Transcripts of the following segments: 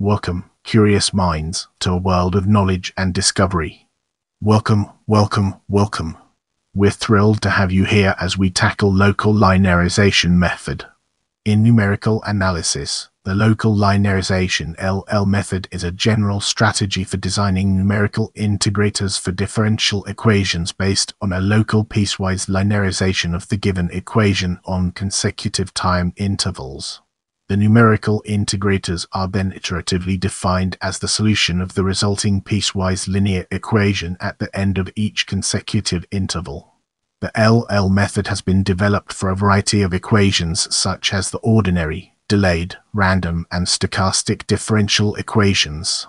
Welcome, curious minds, to a world of knowledge and discovery. Welcome, welcome, welcome. We're thrilled to have you here as we tackle local linearization method. In numerical analysis, the local linearization LL method is a general strategy for designing numerical integrators for differential equations based on a local piecewise linearization of the given equation on consecutive time intervals. The numerical integrators are then iteratively defined as the solution of the resulting piecewise linear equation at the end of each consecutive interval. The LL method has been developed for a variety of equations such as the ordinary, delayed, random, and stochastic differential equations.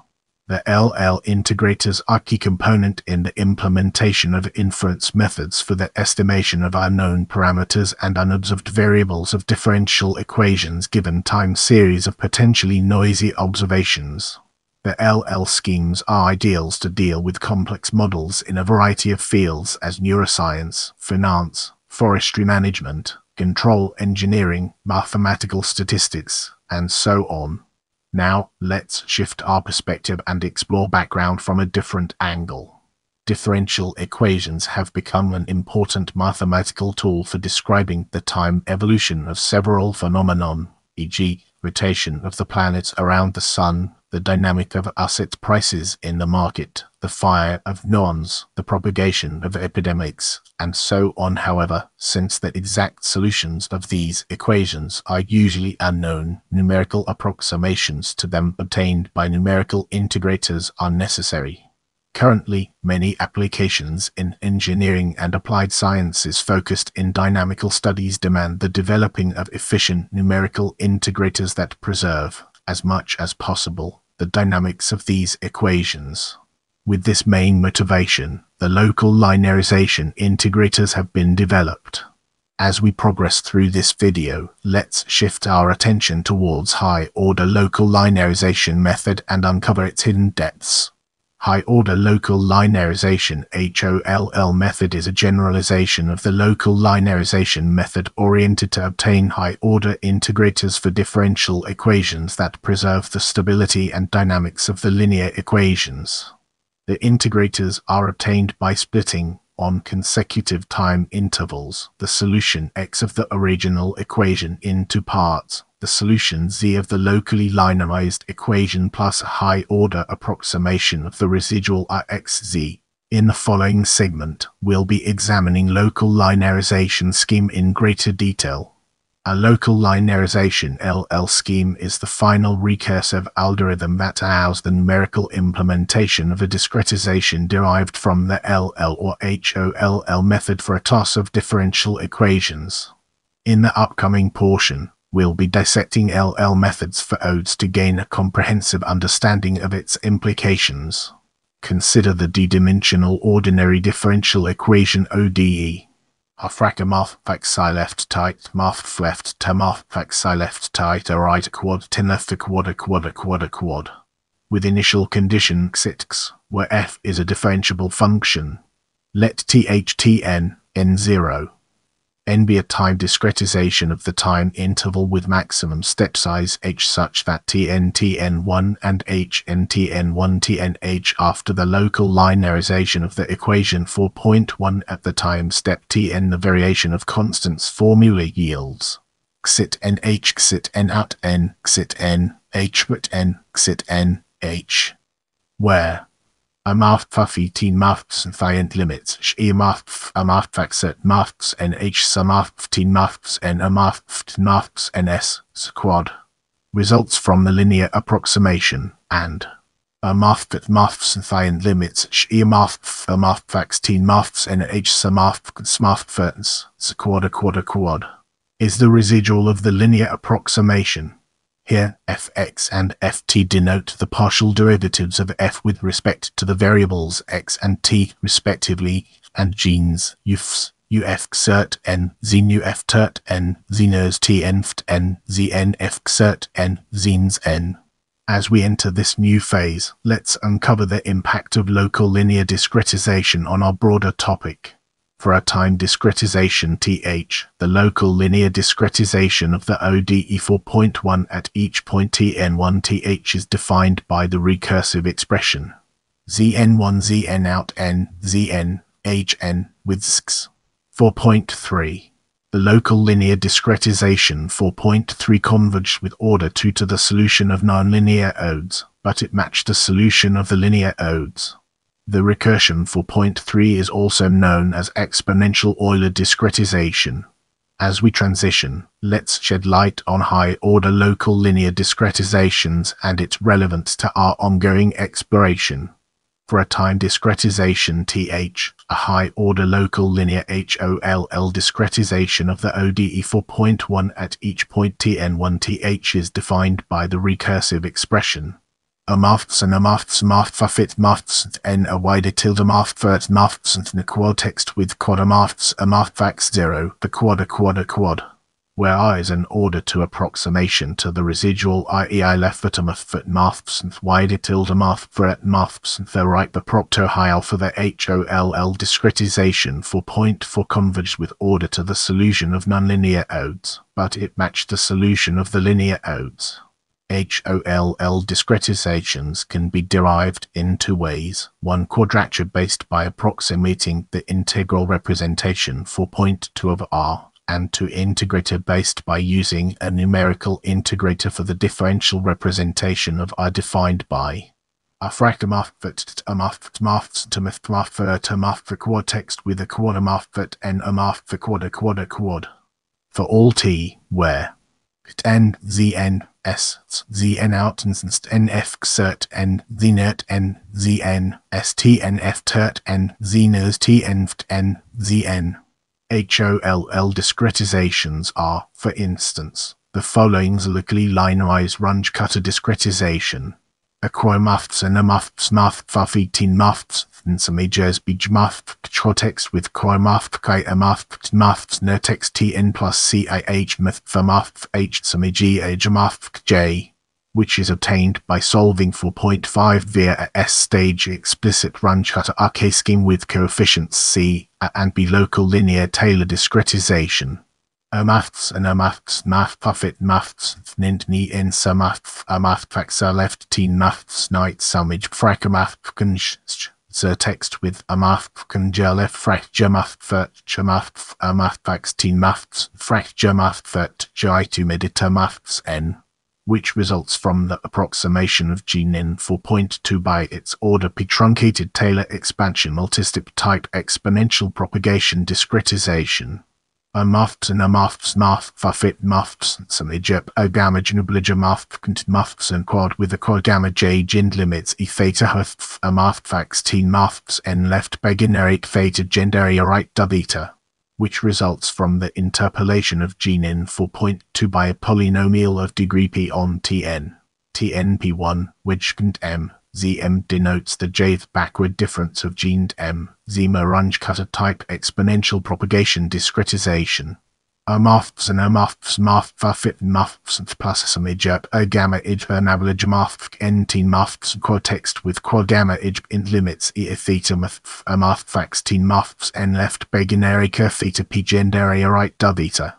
The LL integrators are key component in the implementation of inference methods for the estimation of unknown parameters and unobserved variables of differential equations given time series of potentially noisy observations. The LL schemes are ideals to deal with complex models in a variety of fields as neuroscience, finance, forestry management, control engineering, mathematical statistics, and so on. Now, let's shift our perspective and explore background from a different angle. Differential equations have become an important mathematical tool for describing the time evolution of several phenomenon, e.g., rotation of the planets around the sun, the dynamic of asset prices in the market, the fire of noons, the propagation of epidemics, and so on. However, since the exact solutions of these equations are usually unknown, numerical approximations to them obtained by numerical integrators are necessary. Currently, many applications in engineering and applied sciences focused in dynamical studies demand the developing of efficient numerical integrators that preserve, as much as possible, the dynamics of these equations. With this main motivation, the local linearization integrators have been developed. As we progress through this video, let's shift our attention towards high-order local linearization method and uncover its hidden depths. High-order local linearization HOLL method is a generalization of the local linearization method oriented to obtain high-order integrators for differential equations that preserve the stability and dynamics of the linear equations. The integrators are obtained by splitting, on consecutive time intervals, the solution x of the original equation into parts the solution z of the locally linearized equation plus high-order approximation of the residual Rxz. In the following segment, we'll be examining local linearization scheme in greater detail. A local linearization LL scheme is the final recursive algorithm that allows the numerical implementation of a discretization derived from the LL or HOLL method for a toss of differential equations. In the upcoming portion, We'll be dissecting LL methods for ODEs to gain a comprehensive understanding of its implications. Consider the d-dimensional ordinary differential equation ODE. Math faxi left tight math left faxi left tight a right quad ten left a quad a quad a quad a quad. With initial condition xitx, where f is a differentiable function. Let THTN n0 n be a time discretization of the time interval with maximum step size h such that tn tn1 and h n tn1 tnh after the local linearization of the equation 4.1 at the time step tn the variation of constants formula yields. Xit n h xit n at n xit n h but n xit n h where a math fluffy teen maths and fiant limits, sh e maths a math faxet maths and h sa maths teen maths and a maths maths ns squad. Results from the linear approximation and a math that maths and fiant limits, sh e maths a math fax teen maths and h sa maths maths squad a quad quad. Is the residual of the linear approximation here, fx and ft denote the partial derivatives of f with respect to the variables x and t respectively, and genes ufs uf xert n zenu f tert n zeners t enft n zn n zenes n. As we enter this new phase, let's uncover the impact of local linear discretization on our broader topic. For a time discretization th, the local linear discretization of the ODE 4.1 at each point tn1 th is defined by the recursive expression zn1 zn out n zn hn with sx. 4.3 The local linear discretization 4.3 converged with order 2 to the solution of nonlinear odes, but it matched the solution of the linear odes. The recursion for point 3 is also known as exponential Euler discretization. As we transition, let's shed light on high-order local linear discretizations and its relevance to our ongoing exploration. For a time discretization th, a high-order local linear HOLL discretization of the ODE 4.1 at each point tn1 th is defined by the recursive expression a maths and a maths math fit maths n a wider tilde math first maths and a quad text with quad a maths a math fax zero the quad a quad a quad where i is an order to approximation to the residual iei left foot math foot maths and wider tilde math for maths and the right the procto high alpha the holl discretization for point for converged with order to the solution of nonlinear odes but it matched the solution of the linear odes HOLL discretizations can be derived in two ways, one quadrature based by approximating the integral representation for point 2 of R, and two integrator based by using a numerical integrator for the differential representation of R defined by a fractamorphet a maths to mathmorphet a math for quad text with a for quad a quad a quad. For all t, where n z n s z n out and n f cert n z nert n z n s t n f tert n z ners t n n z n discretizations are, for instance, the following's locally linearized Runge-Kutta discretization. Aquamafts and amafts math fafitin mafts Samijas bijmaft chotex with quamaft kai amaft maft nertex tn plus cih myth famaft h samiji ajamaft j which is obtained by solving for 0.5 via a S-stage explicit Runge-Kutta RK scheme with coefficients C and B local linear Taylor discretization. Amaths and amaths math puffet maths nint ni in samath amath faxa left teen maths night samage fracamath kunsh text with a math amath kunjelef frach jamath fert chamath amath uh, fax teen maths. Frach jamath fert jaitu medita maths n which results from the approximation of GNIN 4.2 by its order. P truncated Taylor expansion multistep type exponential propagation discretization. A muffs and a muffs muff fafit muffs some Egypt a gamma genublige muff knt muffs and quad with a quad gamma j gind limits e theta huff a muff fax teen muffs n left begineric theta gendary right dubita which results from the interpolation of GNIN 4.2 by a polynomial of degree p on Tn, Tnp1, which cont m, Zm denotes the jth backward difference of gened m, Zima Runge-Kutta type exponential propagation discretization. Amaths and amaths math fit maths plus some ijap a gamma ij vernablige math n maths quotext with quad gamma ij in limits e theta math amath fax teen maths n left beginerica theta p gendaria right dubita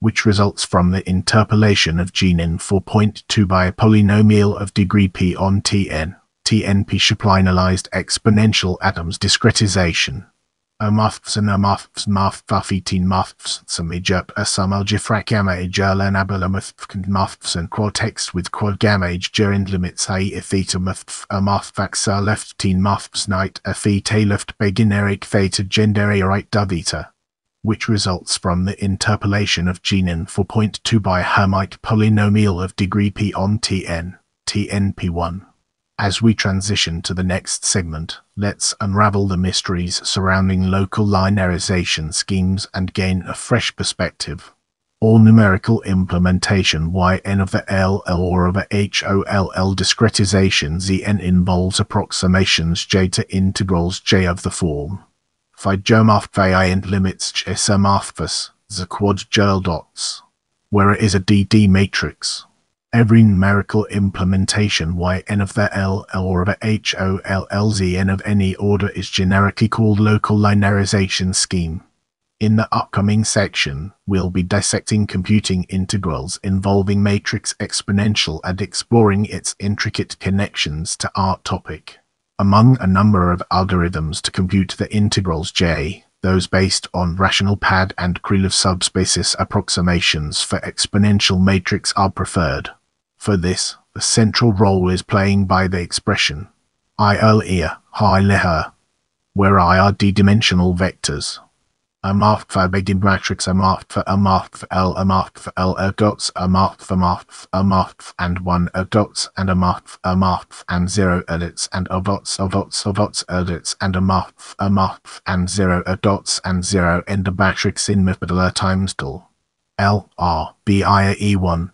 which results from the interpolation of GNIN 4.2 by a polynomial of degree p on Tn, Tnp Shaplinalized exponential Adams discretization maths and maths math fafitin maths samijap asamal uh, jifrak gamma ijala uh, nabalamuth maths and quatext with quad gamma during limits a theta math a math faxa left teen maths night a theta left begineric theta gendary right davita which results from the interpolation of GNIN 4.2 by Hermite polynomial of degree p on Tn, Tnp1. As we transition to the next segment, let's unravel the mysteries surrounding local linearization schemes and gain a fresh perspective. All numerical implementation yn of the L or of a HOLL discretization Zn involves approximations j to integrals j of the form. Phi Jomath and limits j samathvas, the quad dots, where it is a DD matrix. Every numerical implementation yn of the LL or of a HOLLZN of any order is generically called local linearization scheme. In the upcoming section, we'll be dissecting computing integrals involving matrix exponential and exploring its intricate connections to our topic. Among a number of algorithms to compute the integrals J, those based on rational Padé and Krylov subspaces approximations for exponential matrix are preferred. For this, the central role is playing by the expression ILEA, high where I are d-dimensional vectors. A mark for big matrix, a mark for a mark for L, a mark for L, a dots, a mark for mark, a mark and one, a dots, and a mark, a mark, and zero edits, and a dots, a dots, a dots edits, and a mark, a mark, and zero, a dots, and zero, end the matrix in Mippedola times tool. L, R, B, I, E, 1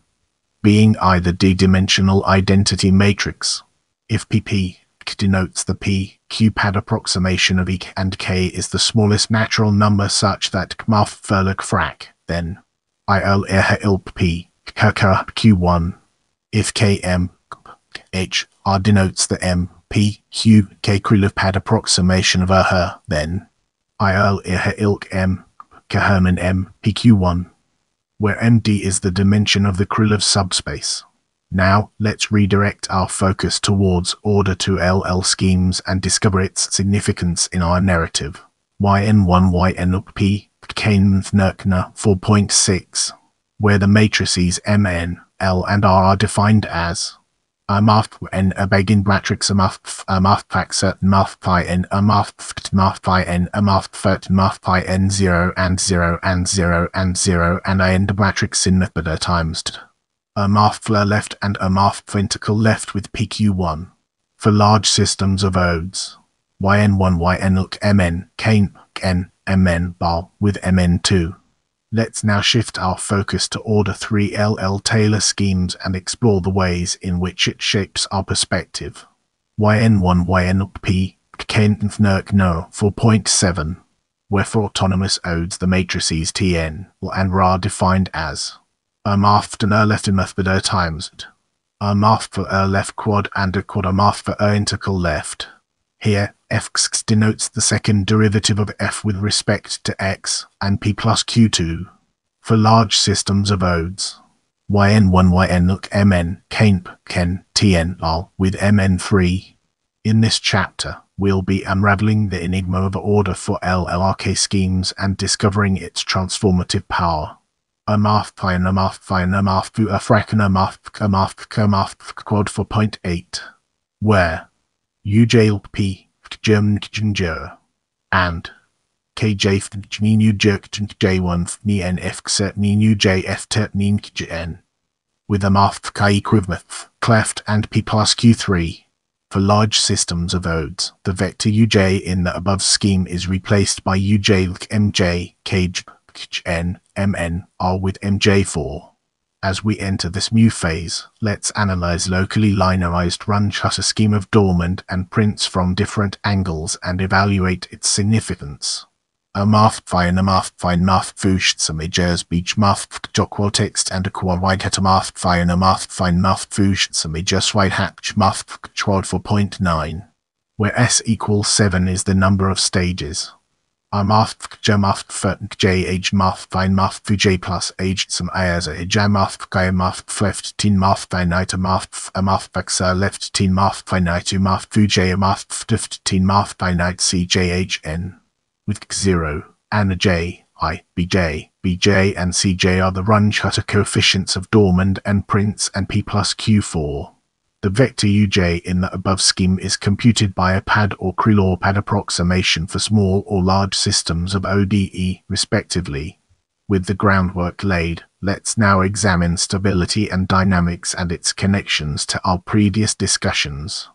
being either d-dimensional identity matrix. If PP denotes the P, Q Padé approximation of E and K is the smallest natural number such that Kmaf frac, then IL ilp P, Q1. If KM, H, R denotes the M, P, Q, K Krylov Padé approximation of her, then IL ilk M, PQ1 where MD is the dimension of the Krylov subspace. Now, let's redirect our focus towards order to LL schemes and discover its significance in our narrative. YN1 YNP Kane-Nerkner 4.6, where the matrices MN, L and R are defined as a math a begin matrix a math a math factor math pi n a math math pi n a math fert math pi n 0 and 0 and 0 and 0 and I end matrix in method times a math flare left and a math pentacle left with PQ1 for large systems of odes. Yn1 yn mn kane n mn bar with mn2 Let's now shift our focus to Order 3 LL Taylor schemes and explore the ways in which it shapes our perspective. YN1 YNP Kentnerk No 4.7 where for autonomous odes the matrices Tn and Ra defined as a math to er left in method times a math for er left quad and a quad math for er integral left. Here, f denotes the second derivative of f with respect to x, and p plus q2 for large systems of odes. yn1 yn look mn, kemp, ken, tn, with mn3. In this chapter, we'll be unraveling the enigma of order for LLRK schemes and discovering its transformative power. A math fine, a math fine, a math fu, a fracken, a math, a math, a math, quad for point eight, where UJLP and KJ New Jerk J1 Ni NF Ni New JF Tet N with a math cleft and P plus Q3 for large systems of odes. The vector uj in the above scheme is replaced by uj mj kj n mn r with mj4. As we enter this new phase, let's analyze locally linearized Runge-Kutta scheme of Dormand and Prince from different angles and evaluate its significance. A mathfein a mathfein mathfucht some ejers beach math jokwal text and a quawide het a mathfein mathfucht some wide hatch trod for point nine, where s equals 7 is the number of stages. A math j j fine math fu j plus ayers a j math guy math left teen math finite a math a math vexa left teen math finite math fu j a math fifth teen math finite c j h n with 0 and j i bj bj and cj are the Runge-Kutta coefficients of Dormand and Prince and p plus q4. The vector uj in the above scheme is computed by a Padé or Krylov Padé approximation for small or large systems of ODE, respectively. With the groundwork laid, let's now examine stability and dynamics and its connections to our previous discussions.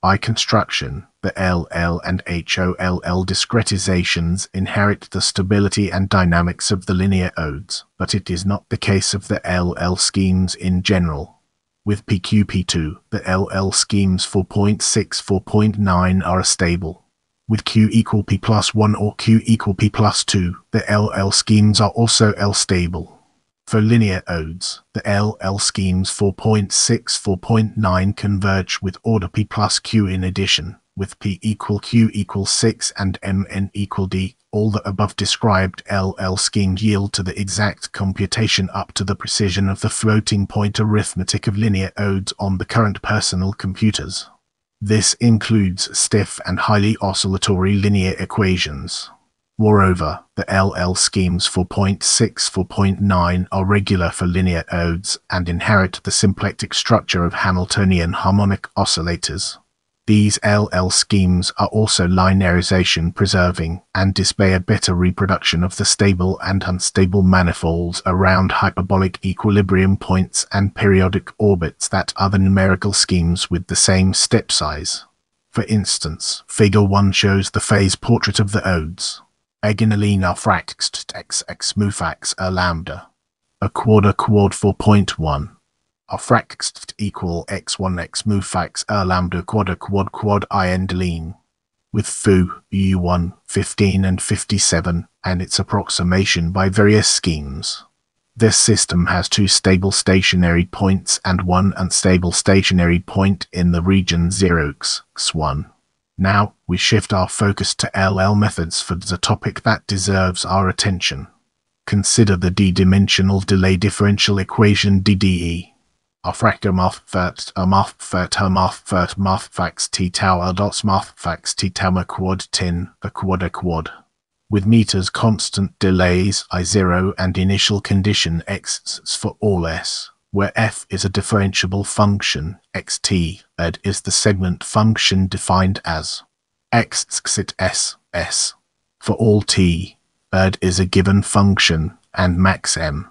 By construction, the LL and HOLL discretizations inherit the stability and dynamics of the linear odes, but it is not the case of the LL schemes in general. With PQP2, the LL schemes 4.6 4.9 are stable. With Q equal P plus 1 or Q equal P plus 2, the LL schemes are also L stable. For linear odes, the LL schemes 4.6 4.9 converge with order P plus Q in addition, with P equal Q equal 6 and MN equal D. All the above described LL schemes yield to the exact computation up to the precision of the floating point arithmetic of linear odes on the current personal computers. This includes stiff and highly oscillatory linear equations. Moreover, the LL schemes for 4.6 4.9 are regular for linear odes and inherit the symplectic structure of Hamiltonian harmonic oscillators. These LL schemes are also linearization preserving and display a better reproduction of the stable and unstable manifolds around hyperbolic equilibrium points and periodic orbits that other numerical schemes with the same step size. For instance, Figure 1 shows the phase portrait of the odes. Eginalina fraxt x mufax a lambda. A a quad 4.1. A fraxt equal x1 x mufax a lambda quad a quad quad i endeline. With foo, u1, 15 and 57, and its approximation by various schemes. This system has two stable stationary points and one unstable stationary point in the region 0 x, x1. Now, we shift our focus to LL methods for the topic that deserves our attention. Consider the d-dimensional delay differential equation DDE. Afrakamaf vert amaf uh, vert hamaf uh, vert maf fax t tau adots maf fax t tau quad tin a quad a quad. With meters constant delays I0 and initial condition x for all s where f is a differentiable function, xt, ed is the segment function defined as x s s. For all t, ed is a given function, and max m.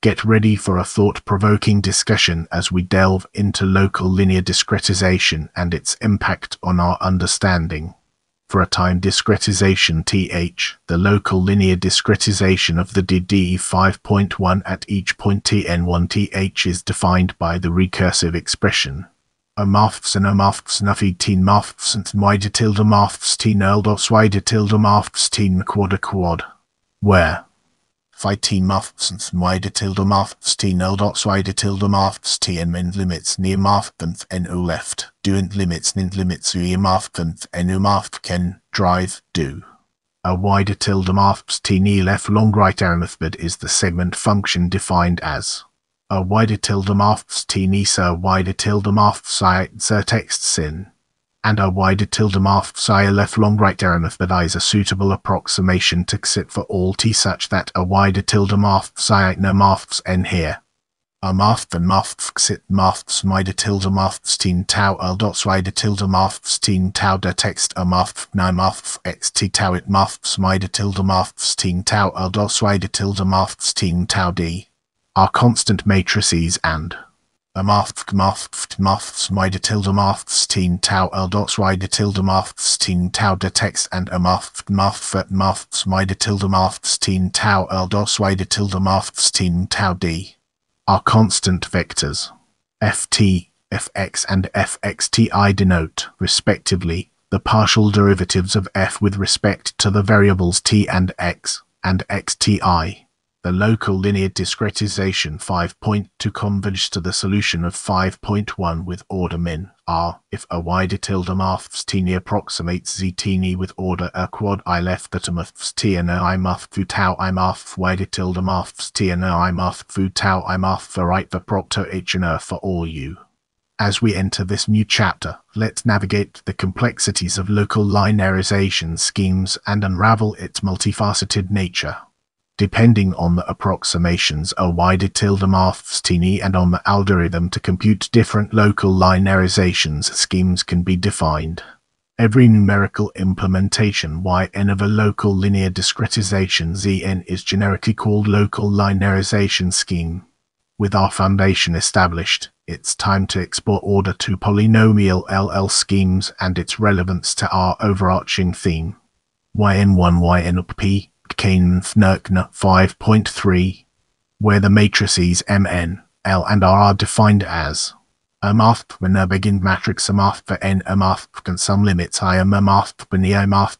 Get ready for a thought-provoking discussion as we delve into local linear discretization and its impact on our understanding for a time discretization th, the local linear discretization of the DD 5.1 at each point tn1 th is defined by the recursive expression. A and a nuffy teen maths and wider tilde maths teen eldos wider tilde maths teen quad a quad. Where? Fighting maths and wider tilde maths teen eldots wider tilde maths tn min limits near maths and o left. Doing limits nin limits u maths and u math can drive do. A wider tilde maths t near left long right arithmet is the segment function defined as a wider tilde maths t nisa wider tilde maths i text sin and a wider tilde left long right arithmet is a suitable approximation to sit for all t such that a wider tilde I no maths n here. A math and maths xit maths wider tilde maths teen tau l dots wider tilde maths teen tau de text a math no maths x t tau it maths wider tilde maths teen tau l dots wider tilde maths teen tau d are constant matrices and a maths maths maths wider tilde maths teen tau l dots wider tilde maths teen tau de and a maths maths maths wider tilde maths teen tau l dots wider tilde maths teen tau d are constant vectors. ft, fx and fxti denote, respectively, the partial derivatives of f with respect to the variables t and x, and xti the local linear discretization 5.2 converges to the solution of 5.1 with order min r if a wider tilde maths tini approximates z tini with order a quad i left that maths t and i math fu tau i math wider tilde maths t and i math fu tau i math for right for procto h and for all u. As we enter this new chapter, let's navigate the complexities of local linearization schemes and unravel its multifaceted nature depending on the approximations a wider tilde tini and on the algorithm to compute different local linearizations schemes can be defined. Every numerical implementation yn of a local linear discretization zn is generically called local linearization scheme. With our foundation established, it's time to explore order to polynomial LL schemes and its relevance to our overarching theme. yn1 yn up p Keynes Nerkner 5.3, where the matrices Mn, L and R are defined as A math when a begin matrix a for n a math can some limits I am a math when the math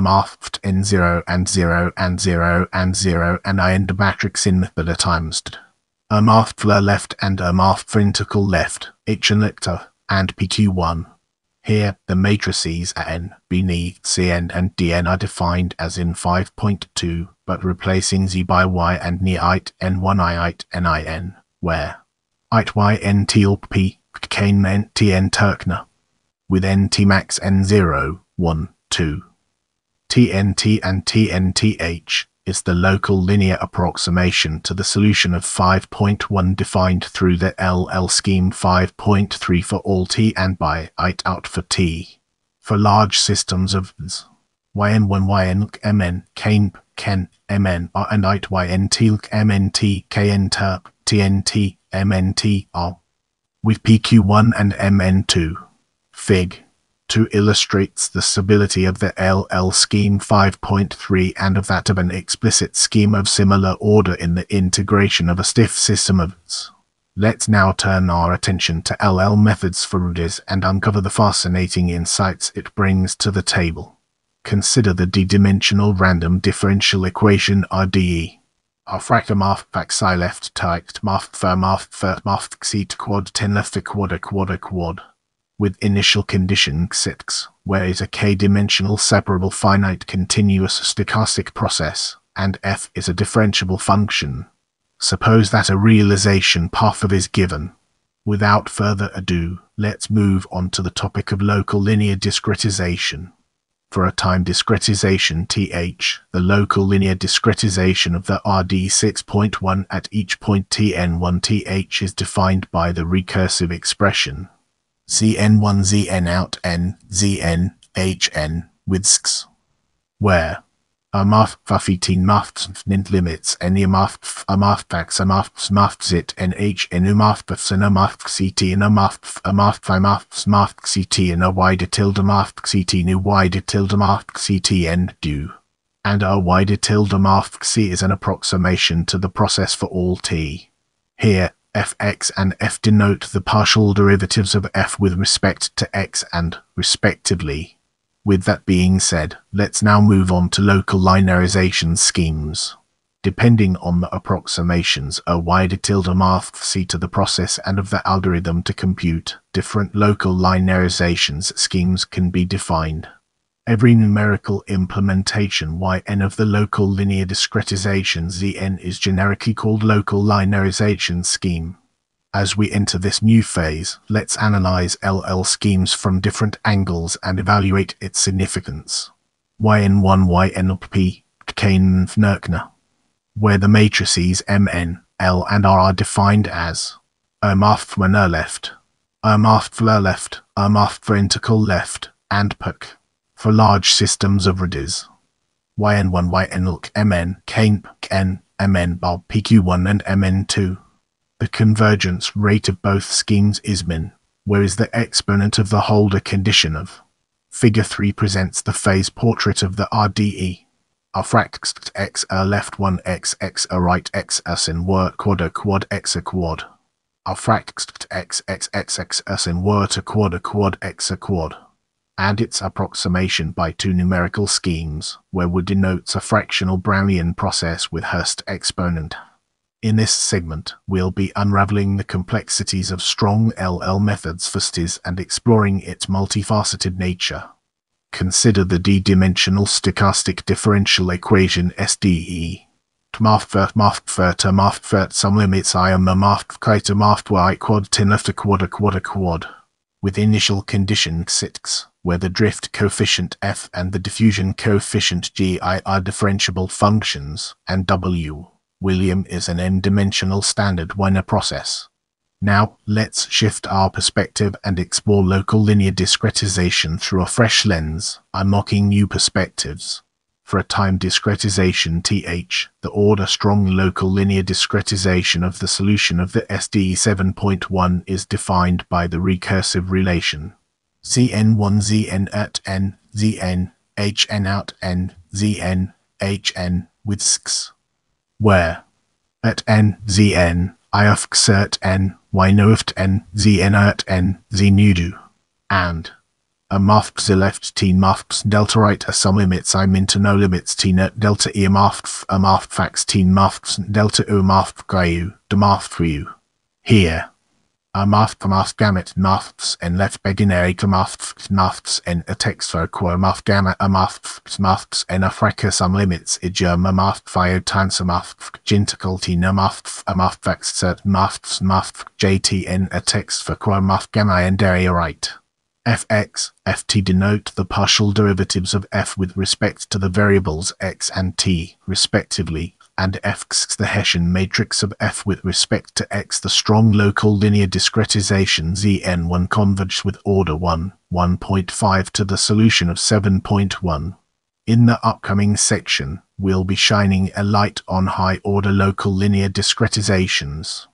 math n 0 and 0 and 0 and 0 and I end the matrix in method a times. A for left and a for integral left h and lector and p21 here, the matrices n, beneath cn and dn are defined as in 5.2, but replacing z by y and ni it n1 i it nin, where it y n teal p kane n tn turkna, with n t max n0, 1, 2. tnt and tnth is the local linear approximation to the solution of 5.1 defined through the LL scheme 5.3 for all t and by it out for t. For large systems of yn1 yn mn kane ken mn and it yn t mnt kn terp tnt mnt r. With pq1 and mn2 fig 2 illustrates the stability of the LL scheme 5.3 and of that of an explicit scheme of similar order in the integration of a stiff system of Let's now turn our attention to LL methods for RDEs and uncover the fascinating insights it brings to the table. Consider the d-dimensional random differential equation RDE. Our fractal math psi left typed math for math for math xit quad ten left quad quad quad with initial condition 6, where is a k-dimensional separable finite continuous stochastic process, and f is a differentiable function. Suppose that a realization path of is given. Without further ado, let's move on to the topic of local linear discretization. For a time discretization th, the local linear discretization of the RD 6.1 at each point tn1 th is defined by the recursive expression Cn1 Zn out n Zn Hn with sks, where? A math fafitin maths nint limits any math a math fax a maths maths it nh in a maths and a math ct in a math a math a maths math ct in a wider tilde math ct new wider tilde math ct and do. And a wider tilde math c is an approximation to the process for all t. Here, fx and f denote the partial derivatives of f with respect to x and respectively. With that being said, let's now move on to local linearization schemes. Depending on the approximations, a wider tilde math c to the process and of the algorithm to compute, different local linearizations schemes can be defined. Every numerical implementation yn of the local linear discretization Zn is generically called local linearization scheme. As we enter this new phase, let's analyze LL schemes from different angles and evaluate its significance. Yn1 Ynp Fnerkner, where the matrices Mn, L and R are defined as Ermath left, Ermath left, Ermath integral left, and Puck for large systems of redes. yn1 ynlk mn kane n mn bar pq1 and mn2. The convergence rate of both schemes is min, whereas the exponent of the Holder condition of Figure 3 presents the phase portrait of the RDE. A fraxt x a left 1 x x a right x as in were quad a quad x a quad. A fraxt x x x x as in were to quad a quad x a quad and its approximation by two numerical schemes, where would denotes a fractional Brownian process with Hurst exponent. In this segment, we'll be unraveling the complexities of strong LL methods for SDEs and exploring its multifaceted nature. Consider the d-dimensional stochastic differential equation SDE. Some limits I am a mathvkaita mathwy quad tin left a quad a quad a quad. With initial condition 6 where the drift coefficient f and the diffusion coefficient gi are differentiable functions, and w, William is an n-dimensional standard Wiener process. Now, let's shift our perspective and explore local linear discretization through a fresh lens, unlocking new perspectives. For a time discretization th, the order strong local linear discretization of the solution of the SDE 7.1 is defined by the recursive relation Cn1 Zn at n Zn Hn out n Zn Hn with sx, where? At n Zn Ifxert n y noeft n z enert n z nudu, and a maft z left t maft delta right a some limits I'm into no limits t net uh, delta e maft a maft fax t maft delta u maft gayu de maft for you. Here a math math gamut maths en left beginary maths maths and a text for quo math gamma a maths maths en a fracas some limits i germa math fio tansa math ginticulty na math a math math jt en a text for quo math gamma and area right fx, ft denote the partial derivatives of f with respect to the variables x and t, respectively, and Fx the Hessian matrix of F with respect to X the strong local linear discretization Zn1 converged with order 1, 1.5 to the solution of 7.1. In the upcoming section, we'll be shining a light on high-order local linear discretizations.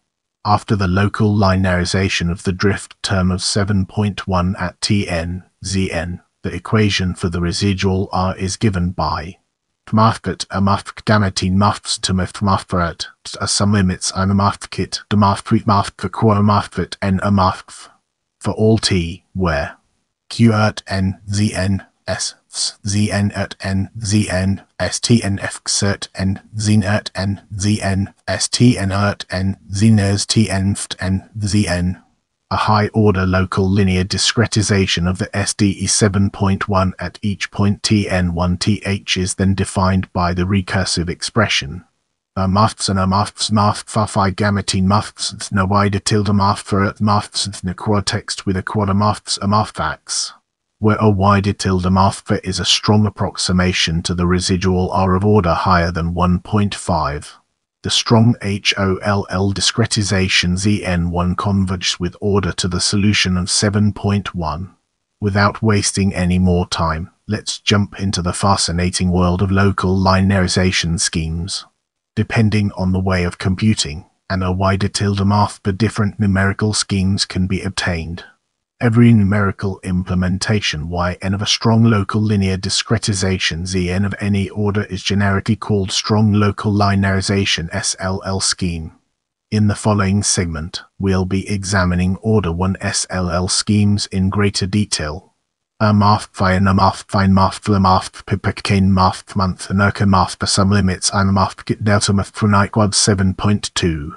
After the local linearization of the drift term of 7.1 at Tn, Zn, the equation for the residual R is given by Market a mark gametin marks to markret a some limits I'm a market the market mark quo market and a mark for all t where? Q at n z n s z n at n z n s t n f cert n z at n z n s a high-order local linear discretization of the SDE 7.1 at each point tn1th is then defined by the recursive expression. A maths and a maths math phi gammatin maths no wider tilde math for at maths the quad text with a quad maths a mathfax, where a wider tilde math is a strong approximation to the residual R of order higher than 1.5. The strong HOLL discretization Zn1 converges with order to the solution of 7.1. Without wasting any more time, let's jump into the fascinating world of local linearization schemes. Depending on the way of computing, and a wider tilde math per different numerical schemes can be obtained. Every numerical implementation yn of a strong local linear discretization Zn of any order is generically called strong local linearization SLL scheme. In the following segment, we'll be examining order 1 SLL schemes in greater detail. A math fine a math fine math fla math pipakane math month anerka for some limits I'm a math get delta for night quad 7.2,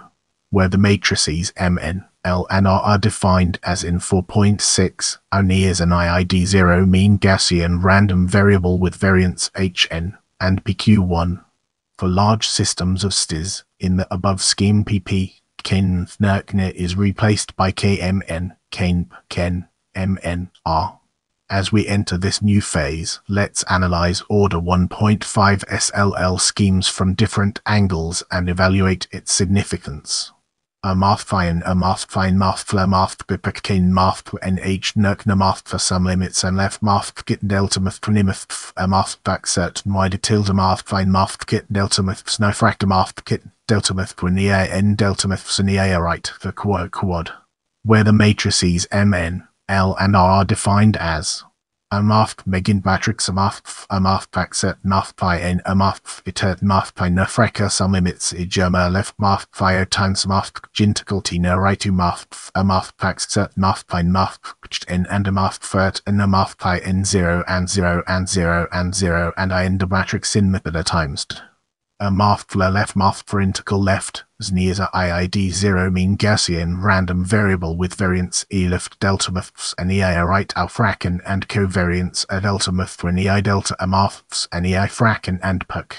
where the matrices Mn L and R are defined as in 4.6, only is an IID0 mean Gaussian random variable with variance Hn and PQ1. For large systems of SDEs, in the above scheme PP, Ken is replaced by KMN, Ken, Ken. As we enter this new phase, let's analyze order 1.5 SLL schemes from different angles and evaluate its significance a mathfine a mathfine mathfla mathbipakain math nh nurkna math for some limits and left math git delta math pronimith a math back certain wider tilde math fine math kit delta math snowfractor math kit delta math nia n delta math snia right for quad quad. Where the matrices mn l and r are defined as Amath megin matrix amath amath paxet math pi en amath itet math pi nefreka some limits i germa left math fire times math ginticulty no right to math amath paxet math pi math en and amath fert and amath pi n zero and zero and zero and zero and i end matrix in method times a math for left math for integral left as near as IID 0 mean Gaussian random variable with variance E left delta maths and EI right al fracken and covariance a delta math for EI delta a maths and EI fracken and puck.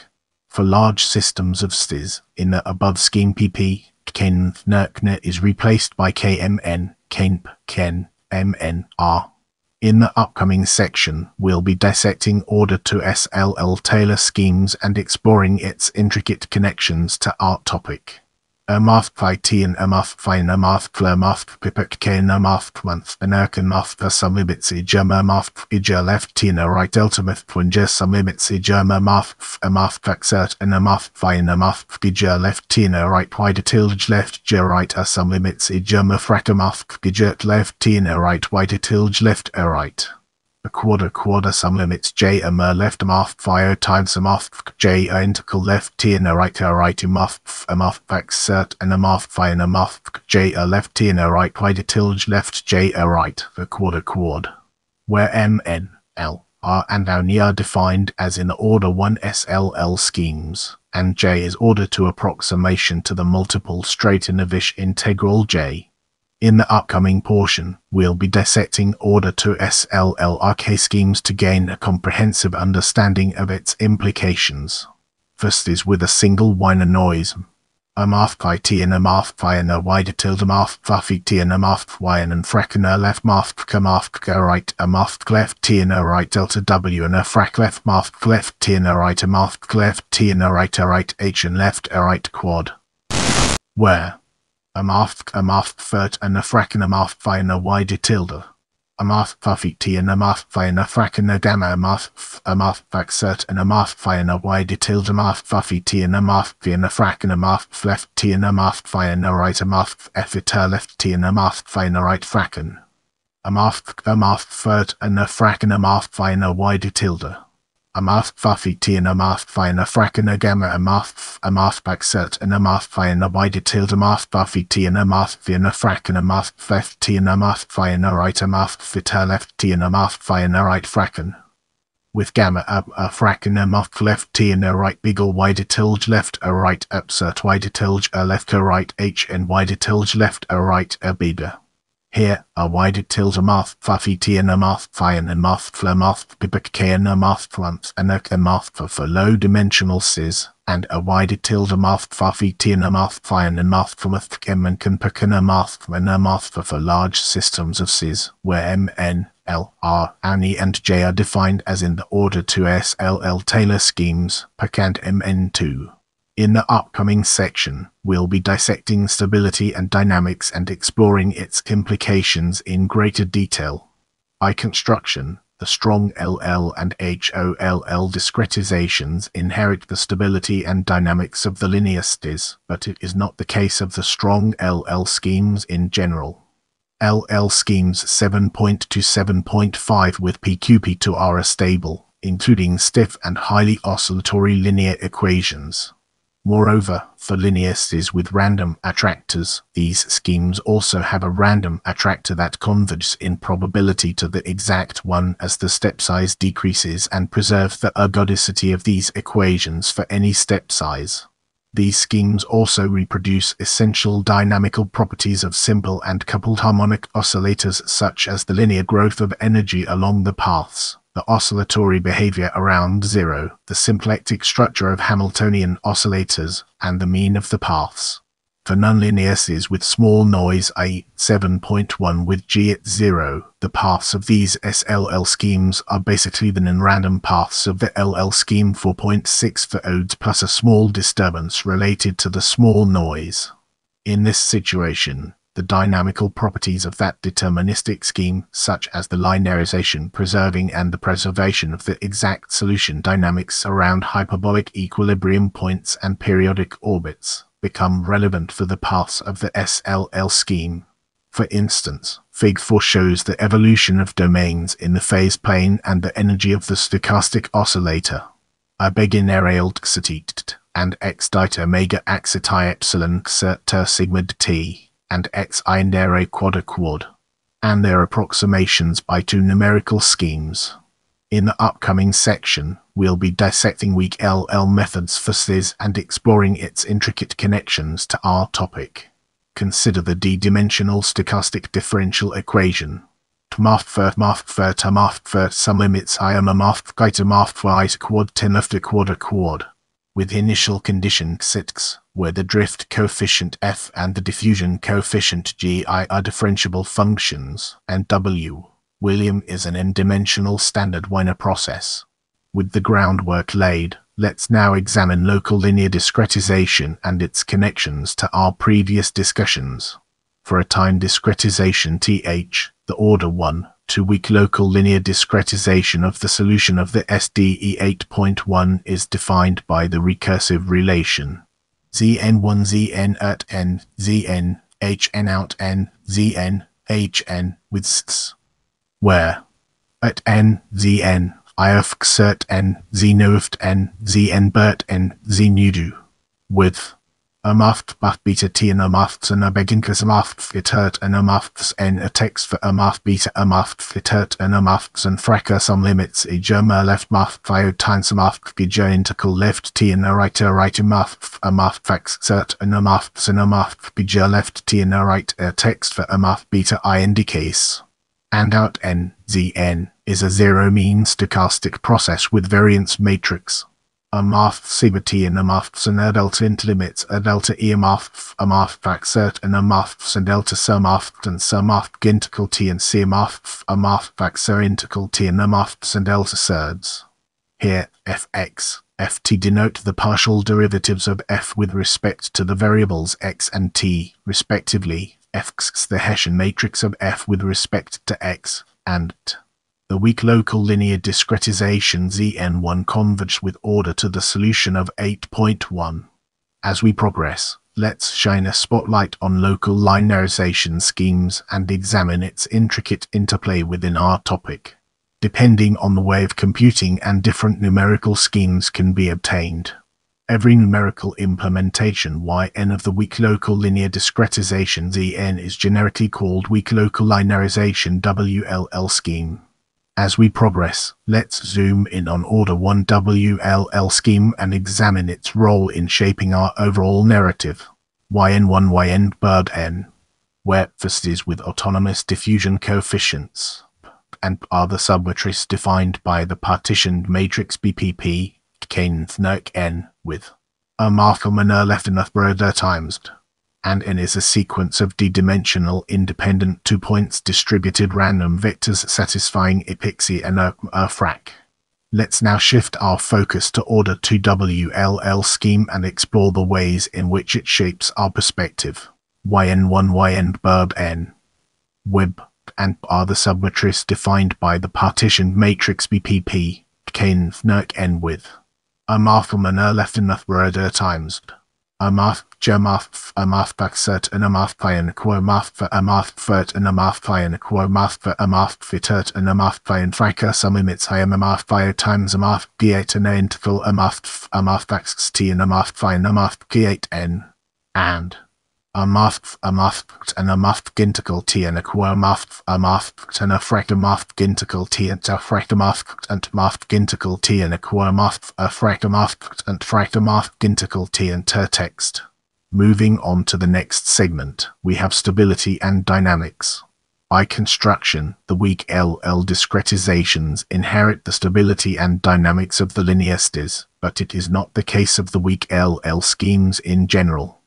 For large systems of SDEs, in the above scheme PP, Ken Nerkner is replaced by KMN, Kenp, Ken, MN, R. In the upcoming section, we'll be dissecting order to SLL Taylor schemes and exploring its intricate connections to our topic. Amathphaitian amathphain amathpla amathpipakkain amathpmanth anarkan mathpa samibitsi germa amathpija leftina right ultimathpwinja samibitsi germa amathp amathpaxert and amathphain amathpija leftina right wider tilge left ger right As some limits, if a samibitsi germa fracamathpijert leftina right wider tilge left a right. A quarter quarter sum limits j left a off fire times a off j integral left t and a right a right a off a off back cert and a off fire and a off j a left t and a right a tilde left j a right. A quarter quad. Where m n l are and are defined as in the order 1 SLL schemes, and J is ordered to approximation to the multiple Stratonovich integral J. In the upcoming portion, we'll be dissecting order 2 SLL RK schemes to gain a comprehensive understanding of its implications. First is with a single Wiener noise, a math pi t and a math pi and a t and a y and fracken a left math k right a math left t and a right delta w and a frac left math left t and a right a math left t and a right a right h and left a right quad. Where a math a math third and a frac and a phi and a wider tilde a math fluffy t and a phi and a frac and a gamma a math a math cert and a phi and a wider tilde a math fluffy t and a math phi and a frac and a math left t and a phi and a right a math f left t and a phi and a right fracken a math a math third and a frac and a phi and a wider tilde a fluffy t and a math phi and a frac and a gamma a math a math cert and a math phi and a wider tilde a math fluffy t and a math phi and a frac and a math left t and a math phi and a right a math fit left t and a math phi and a right fracken with gamma a, a and a math left t and a right big wider tilde left a right upsert wider tilde a left a right h and wider tilde left a right a bigger here, a wider tilde math fluffy t and a math phi and a math fla math bibic k and a math flumps and a math for, low dimensional cis and a wider tilde math t and a math phi and a math for math m and can pick a math and a math for, large systems of cis where m n L, R, and and J are defined as in the order 2S L L Taylor schemes, PAC and MN2. In the upcoming section, we'll be dissecting stability and dynamics and exploring its implications in greater detail. By construction, the strong LL and HOLL discretizations inherit the stability and dynamics of the linear SDEs, but it is not the case of the strong LL schemes in general. LL schemes 7.2 to 7.5 with PQP2 are stable, including stiff and highly oscillatory linear equations. Moreover, for linear SDEs with random attractors, these schemes also have a random attractor that converges in probability to the exact one as the step size decreases and preserve the ergodicity of these equations for any step size. These schemes also reproduce essential dynamical properties of simple and coupled harmonic oscillators such as the linear growth of energy along the paths the oscillatory behavior around zero, the symplectic structure of Hamiltonian oscillators, and the mean of the paths. For nonlinear SDEs with small noise i.e. 7.1 with g at 0, the paths of these SLL schemes are basically the non-random paths of the LL scheme 4.6 for odes plus a small disturbance related to the small noise. In this situation, the dynamical properties of that deterministic scheme, such as the linearization, preserving, and the preservation of the exact solution dynamics around hyperbolic equilibrium points and periodic orbits, become relevant for the paths of the SLL scheme. For instance, Fig 4 shows the evolution of domains in the phase plane and the energy of the stochastic oscillator. A beginerailed and x dita omega epsilon xer sigma t and x Indere quad a quad, and their approximations by two numerical schemes. In the upcoming section, we'll be dissecting weak LL methods for SDEs and exploring its intricate connections to our topic. Consider the d-dimensional stochastic differential equation. Math some limits I am a math kaita math quad ten left a quad a quad with initial condition 6, where the drift coefficient f and the diffusion coefficient gi are differentiable functions, and w. William is an n-dimensional standard Wiener process. With the groundwork laid, let's now examine local linear discretization and its connections to our previous discussions. For a time discretization th, the order 1, to weak local linear discretization of the solution of the SDE 8.1 is defined by the recursive relation zn1 zn at n zn hn out n zn hn with sts, where? At n, zn, ifxert n, znoft n, znbert n, znudu, with Amaft buff beta t and amaft and abeginkas amaft fitert and amafts and a text for amaft beta amaft fitert and amafts and fracka some limits a germa left maft fio times amaft bija intercal left t and a right a right amaft amaft fax cert and amafts and amaft bija left t and a right a text for amaft beta i indicates. And out n z n is a zero mean stochastic process with variance matrix a math CBT and a maths and a delta interlimit a delta e a math a math cert and a maths and delta sum math and sum math gintical t and c a math a math factor integral t and a maths and delta surds. Here fx ft denote the partial derivatives of f with respect to the variables x and t, respectively, fx the Hessian matrix of f with respect to x, and t. The weak local linear discretization Zn1 converge with order to the solution of 8.1. As we progress, let's shine a spotlight on local linearization schemes and examine its intricate interplay within our topic. Depending on the way of computing and different numerical schemes can be obtained. Every numerical implementation yn of the weak local linear discretization Zn is generically called weak local linearization WLL scheme. As we progress, let's zoom in on Order 1 WLL scheme and examine its role in shaping our overall narrative. YN1 YN bird N, where is with autonomous diffusion coefficients, and are the submatrices defined by the partitioned matrix BPP, Keynes N, with a Markov manner left enough broader times and n is a sequence of d-dimensional independent two points distributed random vectors satisfying epixy and a. Let's now shift our focus to order 2WLL scheme and explore the ways in which it shapes our perspective. yn1 yn burb n. Web and are the submatrices defined by the partitioned matrix BPP, Kane n with. A Marfman left enough times amath gemath amath baxet and amath payan quo math for amath fert and amath payan quo math for amath fitert and amath payan frika some emits I am amath bio times amath g8 and a interval amath amath bax t and amath payan amath g8 n and a math a math and a math gintical t and a quo math a math and a fract a math gintical t and a fract a math and math gintical t and a quo math a fract a math and fract a math gintical t and ter text. Moving on to the next segment, we have stability and dynamics. By construction, the weak LL discretizations inherit the stability and dynamics of the linear SDEs, but it is not the case of the weak LL schemes in general.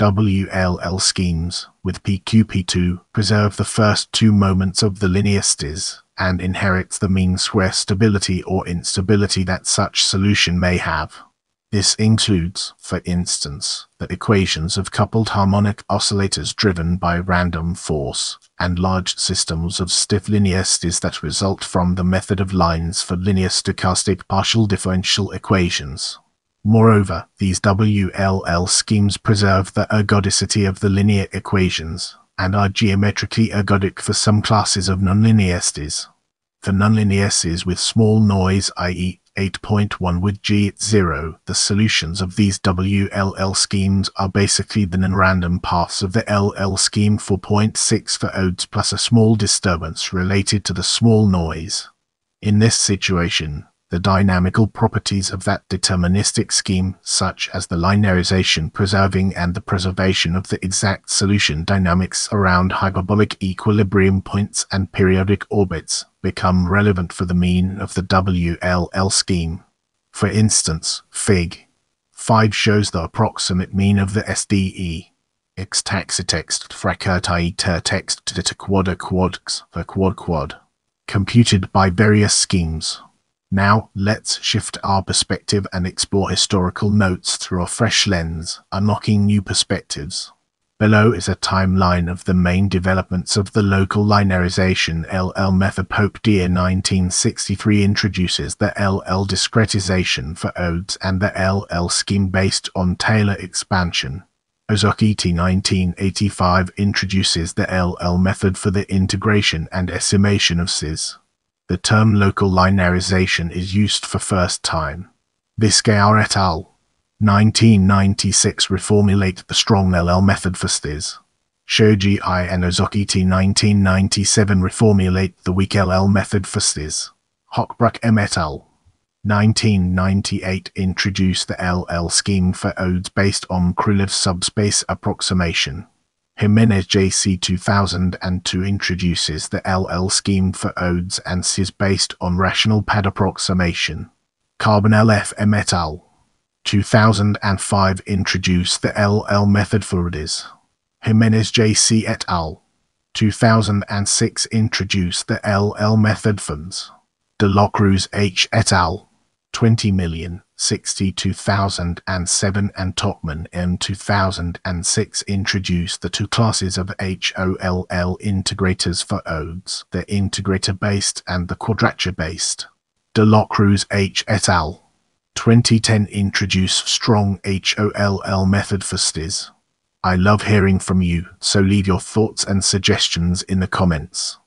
WLL schemes with PQP2 preserve the first two moments of the linear SDEs and inherits the mean square stability or instability that such solution may have. This includes, for instance, the equations of coupled harmonic oscillators driven by random force and large systems of stiff linear SDEs that result from the method of lines for linear stochastic partial differential equations. Moreover, these WLL schemes preserve the ergodicity of the linear equations and are geometrically ergodic for some classes of nonlinearities. For nonlinearities with small noise, i.e. 8.1 with G at 0, the solutions of these WLL schemes are basically the non-random paths of the LL scheme 4.6 for odes plus a small disturbance related to the small noise. In this situation, the dynamical properties of that deterministic scheme, such as the linearization preserving and the preservation of the exact solution dynamics around hyperbolic equilibrium points and periodic orbits, become relevant for the mean of the WLL scheme. For instance, Fig. 5 shows the approximate mean of the SDE. X taxitext frakertai ter text to quad for quad quad, computed by various schemes now, let's shift our perspective and explore historical notes through a fresh lens, unlocking new perspectives. Below is a timeline of the main developments of the local linearization LL method. Pope Dear 1963 introduces the LL discretization for odes and the LL scheme based on Taylor expansion. Ozaki T 1985 introduces the LL method for the integration and estimation of SDEs. The term local linearization is used for first time. Vizquer et al. 1996 reformulate the strong LL method for SDEs. Shoji I and Ozaki T 1997 reformulate the weak LL method for SDEs. Hochbruck M et al. 1998 introduced the LL scheme for odes based on Krylov subspace approximation. Jimenez JC 2002 introduces the LL scheme for odes and is based on rational Padé approximation. Carbonell F. M. et al. 2005 introduced the LL method for odes. Jimenez JC et al. 2006 introduced the LL method funds. De la Cruz H. et al. 20 million, 62,007 and Tokman M 2006 introduced the two classes of HOLL integrators for odes, the integrator-based and the quadrature-based. De la Cruz H. et al. 2010 introduced strong HOLL method for SDEs. I love hearing from you, so leave your thoughts and suggestions in the comments.